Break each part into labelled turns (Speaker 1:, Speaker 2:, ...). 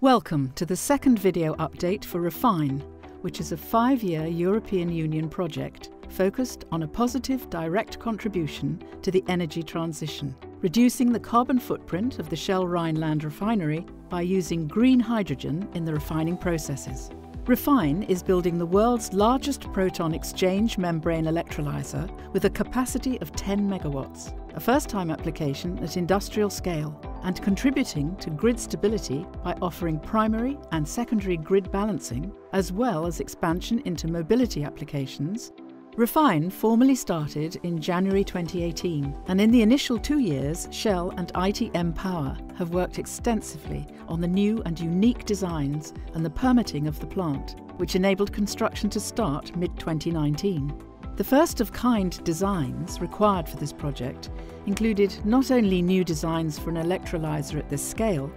Speaker 1: Welcome to the second video update for REFHYNE, which is a five-year European Union project focused on a positive direct contribution to the energy transition, reducing the carbon footprint of the Shell Rhineland refinery by using green hydrogen in the refining processes. REFHYNE is building the world's largest proton exchange membrane electrolyser with a capacity of 10 megawatts, a first-time application at industrial scale, and contributing to grid stability by offering primary and secondary grid balancing, as well as expansion into mobility applications REFHYNE formally started in January 2018, and in the initial two years, Shell and ITM Power have worked extensively on the new and unique designs and the permitting of the plant, which enabled construction to start mid 2019. The first of kind designs required for this project included not only new designs for an electrolyser at this scale,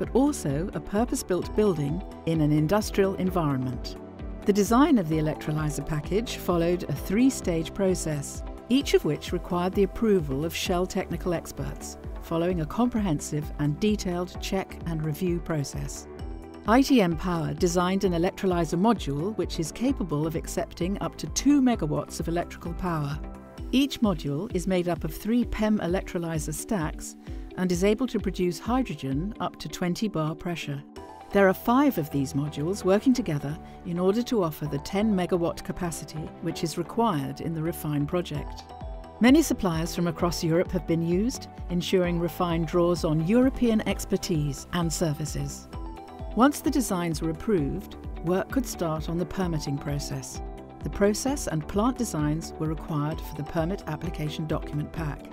Speaker 1: but also a purpose built building in an industrial environment. The design of the electrolyser package followed a three-stage process, each of which required the approval of Shell technical experts, following a comprehensive and detailed check and review process. ITM Power designed an electrolyser module which is capable of accepting up to 2 megawatts of electrical power. Each module is made up of three PEM electrolyser stacks and is able to produce hydrogen up to 20 bar pressure. There are five of these modules working together in order to offer the 10 megawatt capacity which is required in the REFHYNE project. Many suppliers from across Europe have been used, ensuring REFHYNE draws on European expertise and services. Once the designs were approved, work could start on the permitting process. The process and plant designs were required for the permit application document pack.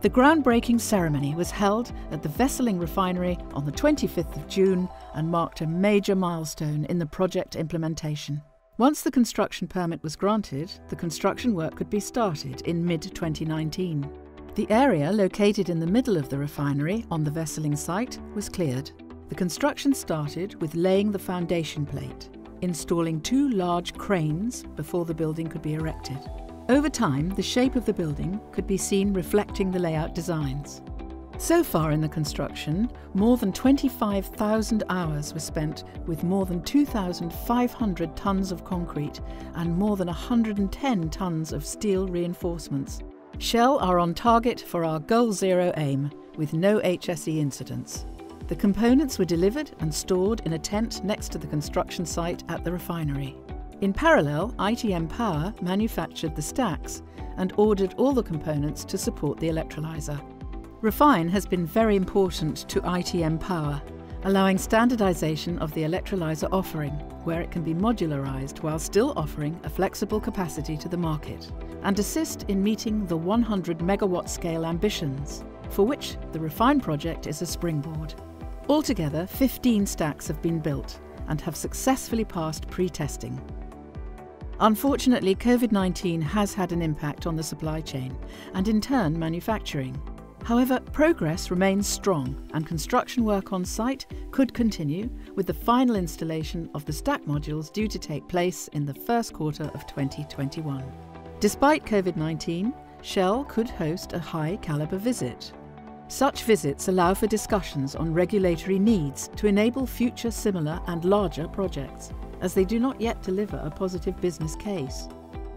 Speaker 1: The groundbreaking ceremony was held at the Wesseling refinery on the 25th of June and marked a major milestone in the project implementation. Once the construction permit was granted, the construction work could be started in mid 2019. The area located in the middle of the refinery on the Wesseling site was cleared. The construction started with laying the foundation plate, installing two large cranes before the building could be erected. Over time, the shape of the building could be seen reflecting the layout designs. So far in the construction, more than 25,000 hours were spent with more than 2,500 tonnes of concrete and more than 110 tonnes of steel reinforcements. Shell are on target for our Goal Zero aim, with no HSE incidents. The components were delivered and stored in a tent next to the construction site at the refinery. In parallel, ITM Power manufactured the stacks and ordered all the components to support the electrolyser. REFHYNE has been very important to ITM Power, allowing standardisation of the electrolyser offering, where it can be modularised while still offering a flexible capacity to the market, and assist in meeting the 100 megawatt scale ambitions, for which the REFHYNE project is a springboard. Altogether, 15 stacks have been built and have successfully passed pre-testing. Unfortunately, COVID 19 has had an impact on the supply chain and, in turn, manufacturing. However, progress remains strong and construction work on site could continue with the final installation of the stack modules due to take place in the first quarter of 2021. Despite COVID 19, Shell could host a high calibre visit. Such visits allow for discussions on regulatory needs to enable future similar and larger projects as they do not yet deliver a positive business case.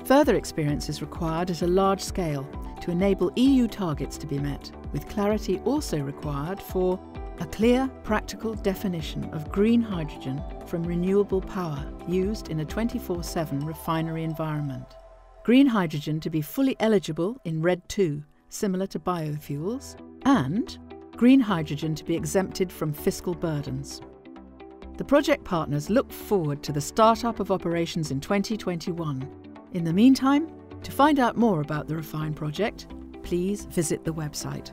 Speaker 1: Further experience is required at a large scale to enable EU targets to be met, with clarity also required for a clear, practical definition of green hydrogen from renewable power used in a 24 7 refinery environment. Green hydrogen to be fully eligible in RED II, similar to biofuels, and green hydrogen to be exempted from fiscal burdens. The project partners look forward to the start-up of operations in 2021. In the meantime, to find out more about the REFHYNE project, please visit the website.